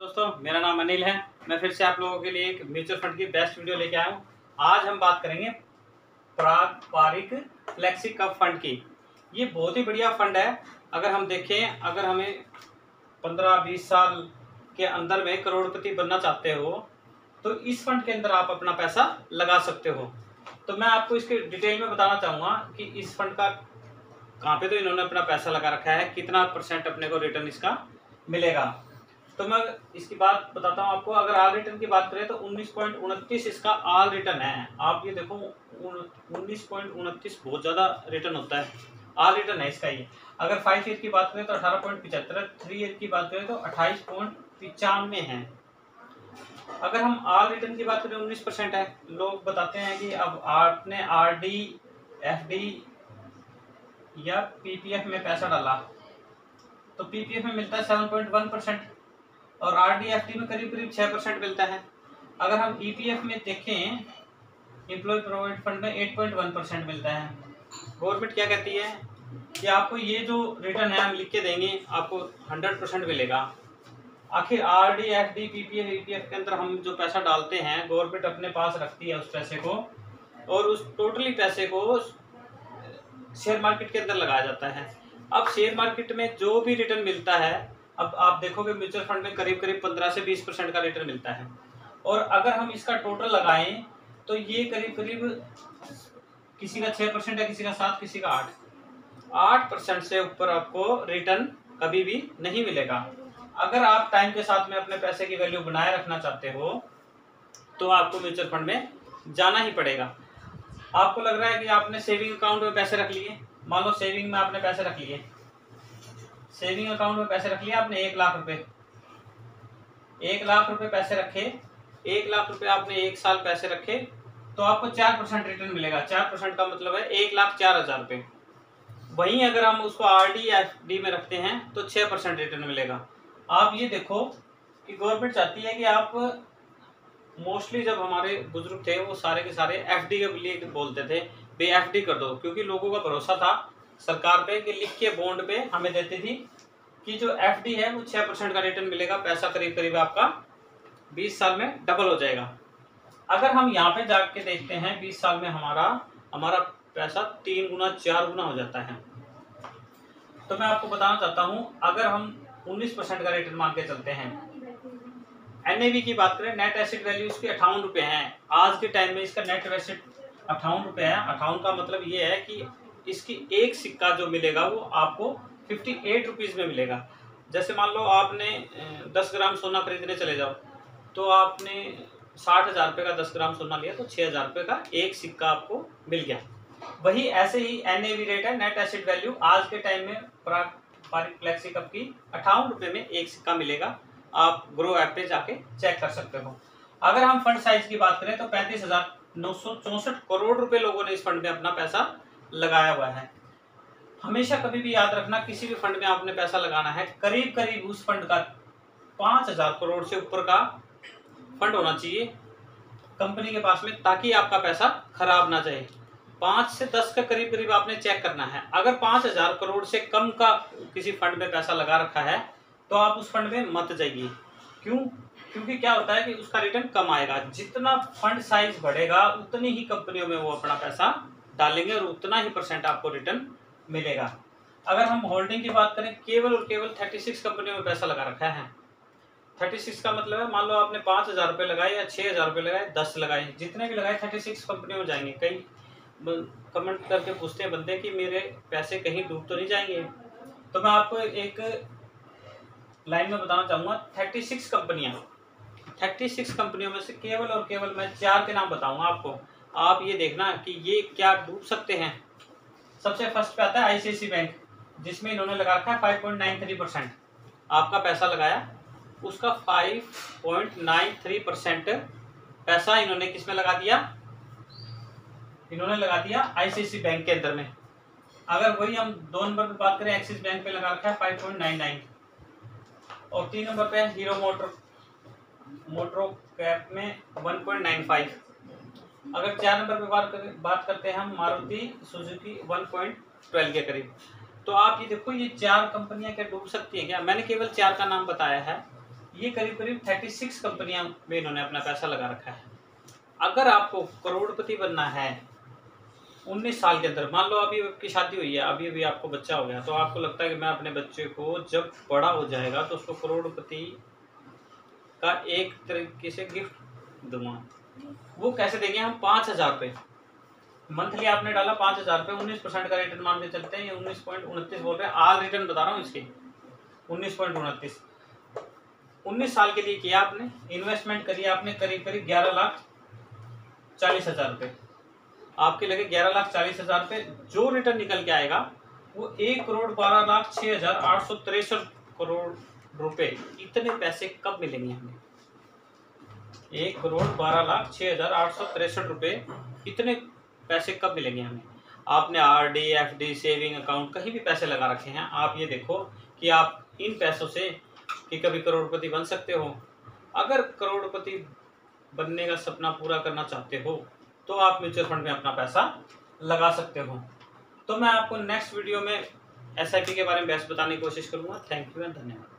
दोस्तों, मेरा नाम अनिल है। मैं फिर से आप लोगों के लिए एक म्यूचुअल फंड की बेस्ट वीडियो लेके आया हूँ। आज हम बात करेंगे पारिक फ्लेक्सी कप फंड की। ये बहुत ही बढ़िया फंड है। अगर हम देखें, अगर हमें पंद्रह बीस साल के अंदर में करोड़पति बनना चाहते हो तो इस फंड के अंदर आप अपना पैसा लगा सकते हो। तो मैं आपको इसके डिटेल में बताना चाहूँगा कि इस फंड का कहाँ पे तो इन्होंने अपना पैसा लगा रखा है, कितना परसेंट अपने को रिटर्न इसका मिलेगा। तो मैं इसकी बात बताता हूँ आपको, अगर आल रिटर्न की बात करें तो उन्नीस इसका आल रिटर्न है। आप ये देखो उन्नीस बहुत ज़्यादा रिटर्न होता है। आल रिटर्न है इसका ये। अगर फाइव ईयर की बात करें तो अठारह पॉइंट पिछहत्तर थ्री ईयर की बात करें तो अट्ठाईस पॉइंट पिचानवे है। अगर हम आल रिटर्न की बात करें, उन्नीस परसेंट है। लोग बताते हैं कि अब आपने आर डी एफ़ डी या पीपीएफ में पैसा डाला। तो पीपीएफ में मिलता है सेवन पॉइंट वन परसेंट और आर डी एफ़ डी में करीब करीब छः परसेंट मिलता है। अगर हम ई पी एफ़ में देखें एम्प्लॉय प्रोविडेंट फंड में एट पॉइंट वन परसेंट मिलता है। गवर्नमेंट क्या कहती है? कि आपको ये जो रिटर्न है, हम लिख के देंगे, आपको हंड्रेड परसेंट मिलेगा। आखिर R D F D P P F E P F के अंदर हम जो पैसा डालते हैं गवर्नमेंट अपने पास रखती है उस पैसे को, और उस टोटली पैसे को शेयर मार्केट के अंदर लगाया जाता है। अब शेयर मार्केट में जो भी रिटर्न मिलता है अब आप देखोगे म्यूचुअल फंड में करीब करीब पंद्रह से बीस परसेंट का रिटर्न मिलता है। और अगर हम इसका टोटल लगाएँ तो ये करीब करीब किसी का छः परसेंट है किसी का सात, किसी का आठ। आठ परसेंट से ऊपर आपको रिटर्न कभी भी नहीं मिलेगा। अगर आप टाइम के साथ में अपने पैसे की वैल्यू बनाए रखना चाहते हो तो आपको म्यूचुअल फंड में जाना ही पड़ेगा। आपको लग रहा है कि आपने सेविंग अकाउंट में पैसे रख लिए। मान लो सेविंग में आपने पैसे रख लिए। सेविंग अकाउंट में पैसे रख लिए आपने एक लाख रुपए। एक लाख रुपए पैसे रखे, एक लाख रुपए आपने एक साल पैसे रखे तो आपको चार परसेंट रिटर्न मिलेगा। चार परसेंट का मतलब है एक लाख चार हज़ार रुपये वहीं अगर हम उसको आर डी एफ़ डी में रखते हैं तो छः परसेंट रिटर्न मिलेगा। आप ये देखो कि गवर्नमेंट चाहती है कि आप मोस्टली जब हमारे बुज़ुर्ग थे, वो सारे के सारे एफ़ डी के लिए बोलते थे बे एफ़ डी कर दो, क्योंकि लोगों का भरोसा था सरकार पे कि लिख के बॉन्ड पे हमें देती थी कि जो एफ़ डी है वो छः परसेंट का रिटर्न मिलेगा, पैसा करीब करीब आपका बीस साल में डबल हो जाएगा। अगर हम यहाँ पे जाके देखते हैं, बीस साल में हमारा हमारा पैसा तीन गुना, चार गुना हो जाता है। तो मैं आपको बताना चाहता हूँ, अगर हम उन्नीस परसेंट का रिटर्न मान के चलते हैं एन की बात करें नेट एसिड वैल्यू इसकी अठावन रुपये है। आज के टाइम में इसका नेट एसिड अठावन रुपये है। अठावन का मतलब ये है कि इसकी एक सिक्का जो मिलेगा वो आपको फिफ्टी एट रुपीज़ में मिलेगा। जैसे मान लो आपने दस ग्राम सोना खरीदने चले जाओ तो आपने साठ हज़ार रुपये का दस ग्राम सोना लिया तो छः हज़ार रुपये का एक सिक्का आपको मिल गया। वही ऐसे ही एन रेट है नेट एसिड वैल्यू आज के टाइम में पारिक फ्लेक्सी कप की अठावन रुपये में एक सिक्का मिलेगा। आप ग्रो ऐप पे जाके चेक कर सकते हो। अगर हम फंड साइज़ की बात करें तो पैंतीस हज़ार नौ सौ चौसठ करोड़ रुपए लोगों ने इस फंड में अपना पैसा लगाया हुआ है। हमेशा कभी भी याद रखना, किसी भी फंड में आपने पैसा लगाना है। करीब करीब उस फंड का पाँच हज़ार करोड़ से ऊपर का फंड होना चाहिए कंपनी के पास में, ताकि आपका पैसा खराब ना जाए। पाँच से दस के करीब करीब आपने चेक करना है। अगर पाँच हज़ार करोड़ से कम का किसी फंड में पैसा लगा रखा है तो आप उस फंड में मत जाइए। क्यों? क्योंकि क्या होता है कि उसका रिटर्न कम आएगा। जितना फंड साइज़ बढ़ेगा, उतनी ही कंपनियों में वो अपना पैसा डालेंगे और उतना ही परसेंट आपको रिटर्न मिलेगा। अगर हम होल्डिंग की बात करें, केवल और केवल थर्टी सिक्स कंपनियों में पैसा लगा रखा है। थर्टी सिक्स का मतलब है, मान लो आपने पाँच हज़ार रुपये लगाए या छः हज़ार रुपये लगाए, दस लगाए, जितने भी लगाए थर्टी सिक्स कंपनियों में जाएँगे। कई कमेंट करके पूछते हैं बंदे कि मेरे पैसे कहीं डूब तो नहीं जाएँगे? तो मैं आपको एक लाइन में बताना चाहूँगा थर्टी सिक्स कंपनियाँ थर्टी सिक्स कंपनियों में से केवल और केवल मैं चार के नाम बताऊँगा आपको। आप ये देखना कि ये क्या डूब सकते हैं। सबसे फ़र्स्ट पे आता है आईसीआईसी बैंक जिसमें इन्होंने लगा रखा है five point nine three percent आपका पैसा लगाया, उसका five point nine three percent पैसा इन्होंने किसमें लगा दिया? इन्होंने लगा दिया आईसीआईसी बैंक के अंदर में। अगर वही हम दो नंबर पे बात करें एक्सिस बैंक पे लगा रखा है फाइव पॉइंट नाइन नाइन और तीन नंबर पे हीरो मोटर मोटरो कैप में 1.95 अगर चार नंबर पे बात कर, बात करते हैं हम मारुति सुजुकी 1.12 के करीब। तो आप ये देखो ये चार कंपनियाँ क्या डूब सकती हैं क्या? मैंने केवल चार का नाम बताया है। ये करीब करीब थर्टी सिक्स कंपनियाँ में इन्होंने अपना पैसा लगा रखा है। अगर आपको करोड़पति बनना है उन्नीस साल के अंदर मान लो अभी आपकी शादी हुई है अभी अभी आपको बच्चा हो गया तो आपको लगता है कि मैं अपने बच्चे को जब बड़ा हो जाएगा तो उसको करोड़पति का एक तरीके से गिफ्ट दूँगा। वो कैसे देंगे हम? पाँच हज़ार रुपये मंथली आपने डाला पाँच हज़ार रुपये उन्नीस परसेंट का रिटर्न मान के चलते हैं। ये उन्नीस पॉइंट उनतीस बोल रहे हैं। आज रिटर्न बता रहा हूँ इसके। उन्नीस पॉइंट उनतीस। उन्नीस साल के लिए किया आपने। इन्वेस्टमेंट करी आपने करीब करीब ग्यारह लाख चालीस हज़ार रुपये आपके लगे ग्यारह लाख चालीस हज़ार रुपये जो रिटर्न निकल के आएगा, वो एक करोड़ बारह लाख छः हज़ार आठ सौ तिरसठ करोड़ रुपए। इतने पैसे कब मिलेंगे हमें? एक करोड़ बारह लाख छः हज़ार आठ सौ तिरसठ रुपये इतने पैसे कब मिलेंगे हमें? आपने R D, F D, saving account कहीं भी पैसे लगा रखे हैं। आप ये देखो कि आप इन पैसों से कि कभी करोड़पति बन सकते हो। अगर करोड़पति बनने का सपना पूरा करना चाहते हो तो आप म्यूचुअल फंड में अपना पैसा लगा सकते हो। तो मैं आपको नेक्स्ट वीडियो में एस के बारे में बेस्ट बताने की कोशिश करूँगा। थैंक यू एंड धन्यवाद।